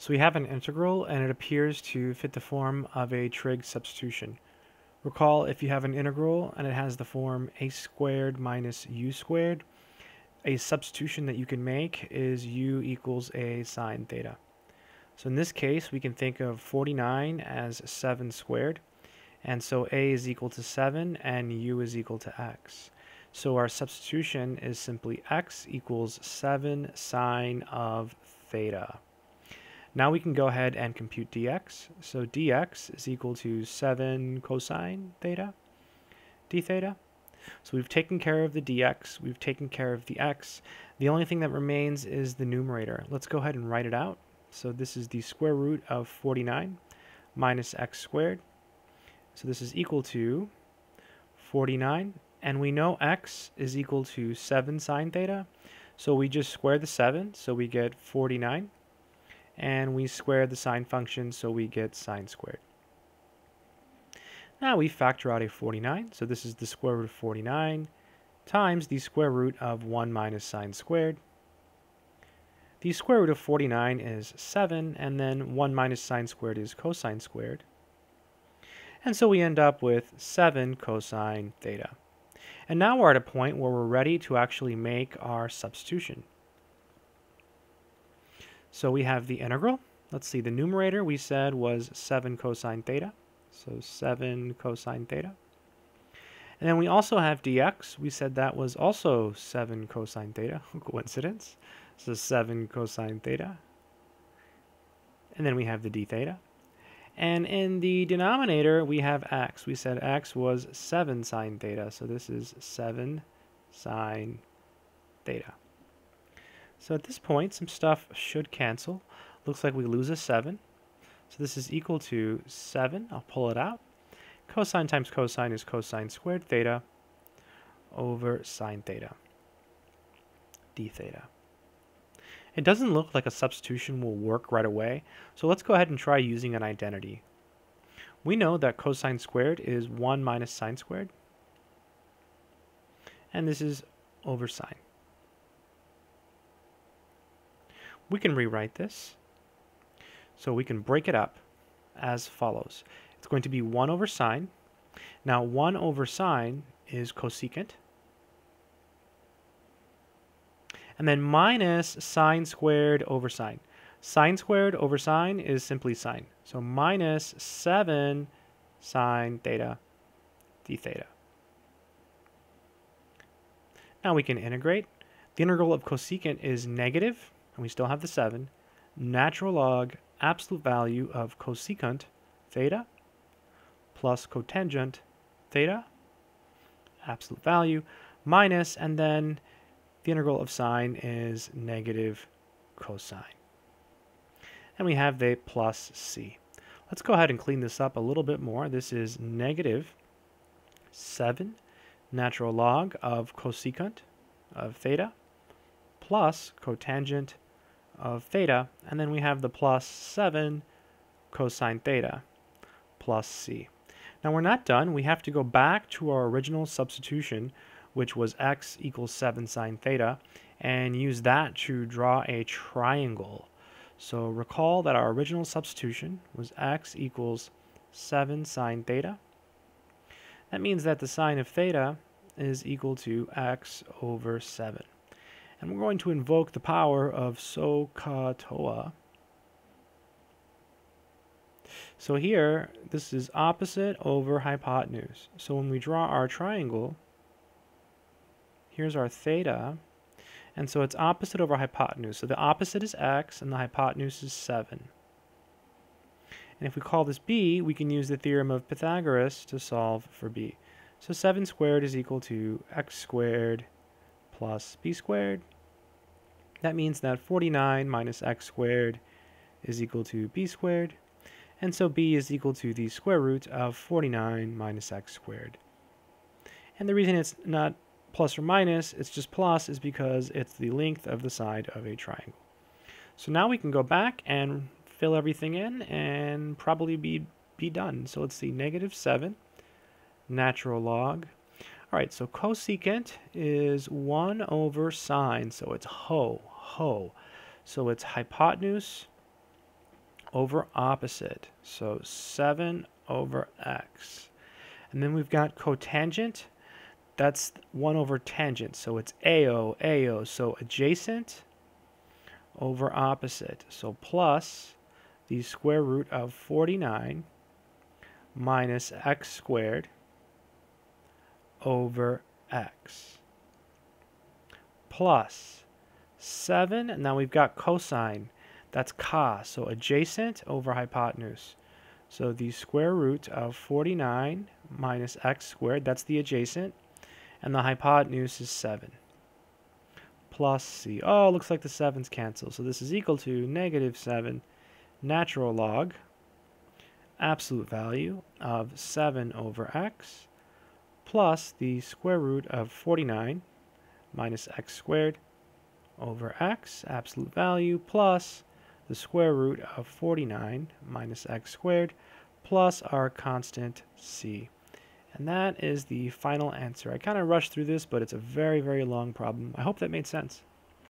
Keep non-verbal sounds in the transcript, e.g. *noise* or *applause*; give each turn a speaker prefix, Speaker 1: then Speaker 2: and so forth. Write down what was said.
Speaker 1: So we have an integral and it appears to fit the form of a trig substitution. Recall if you have an integral and it has the form a squared minus u squared, a substitution that you can make is u equals a sine theta. So in this case, we can think of 49 as 7 squared. And so a is equal to 7 and u is equal to x. So our substitution is simply x equals 7 sine of theta. Now we can go ahead and compute dx. So dx is equal to 7 cosine theta, d theta. So we've taken care of the dx, we've taken care of the x. The only thing that remains is the numerator. Let's go ahead and write it out. So this is the square root of 49 minus x squared. So this is equal to 49. And we know x is equal to 7 sine theta. So we just square the 7, so we get 49 and we square the sine function so we get sine squared. Now we factor out a 49, so this is the square root of 49 times the square root of 1 minus sine squared. The square root of 49 is 7, and then 1 minus sine squared is cosine squared. And so we end up with 7 cosine theta. And now we're at a point where we're ready to actually make our substitution. So we have the integral. Let's see, the numerator we said was 7 cosine theta. So 7 cosine theta. And then we also have dx. We said that was also 7 cosine theta. *laughs* Coincidence. So 7 cosine theta. And then we have the d theta. And in the denominator, we have x. We said x was 7 sine theta. So this is 7 sine theta. So at this point, some stuff should cancel. Looks like we lose a 7. So this is equal to 7. I'll pull it out. Cosine times cosine is cosine squared theta over sine theta, d theta. It doesn't look like a substitution will work right away, so let's go ahead and try using an identity. We know that cosine squared is 1 minus sine squared, and this is over sine. We can rewrite this. So we can break it up as follows. It's going to be 1 over sine. Now 1 over sine is cosecant. And then minus sine squared over sine. Sine squared over sine is simply sine. So minus 7 sine theta d theta. Now we can integrate. The integral of cosecant is negative and we still have the 7, natural log absolute value of cosecant theta plus cotangent theta, absolute value, minus, and then the integral of sine is negative cosine. And we have the plus c. Let's go ahead and clean this up a little bit more. This is negative 7 natural log of cosecant of theta plus cotangent of theta, and then we have the plus 7 cosine theta plus c. Now we're not done. We have to go back to our original substitution, which was x equals 7 sine theta, and use that to draw a triangle. So recall that our original substitution was x equals 7 sine theta. That means that the sine of theta is equal to x over 7. And we're going to invoke the power of SOHCAHTOA. So here, this is opposite over hypotenuse. So when we draw our triangle, here's our theta, and so it's opposite over hypotenuse. So the opposite is x, and the hypotenuse is 7. And if we call this b, we can use the theorem of Pythagoras to solve for b. So 7 squared is equal to x squared plus b squared. That means that 49 minus x squared is equal to b squared, and so b is equal to the square root of 49 minus x squared. And the reason it's not plus or minus, it's just plus, is because it's the length of the side of a triangle. So now we can go back and fill everything in and probably be, be done. So let's see, negative 7 natural log all right, so cosecant is 1 over sine, so it's ho, ho. So it's hypotenuse over opposite. So 7 over x. And then we've got cotangent. That's 1 over tangent. So it's AO, AO. So adjacent over opposite. So plus the square root of 49 minus x squared over x plus 7. And now we've got cosine. That's cos. So adjacent over hypotenuse. So the square root of 49 minus x squared, that's the adjacent, and the hypotenuse is 7. Plus c. Oh, looks like the 7's cancel. So this is equal to negative 7 natural log absolute value of 7 over x plus the square root of 49 minus x squared over x, absolute value, plus the square root of 49 minus x squared, plus our constant c. And that is the final answer. I kind of rushed through this, but it's a very, very long problem. I hope that made sense.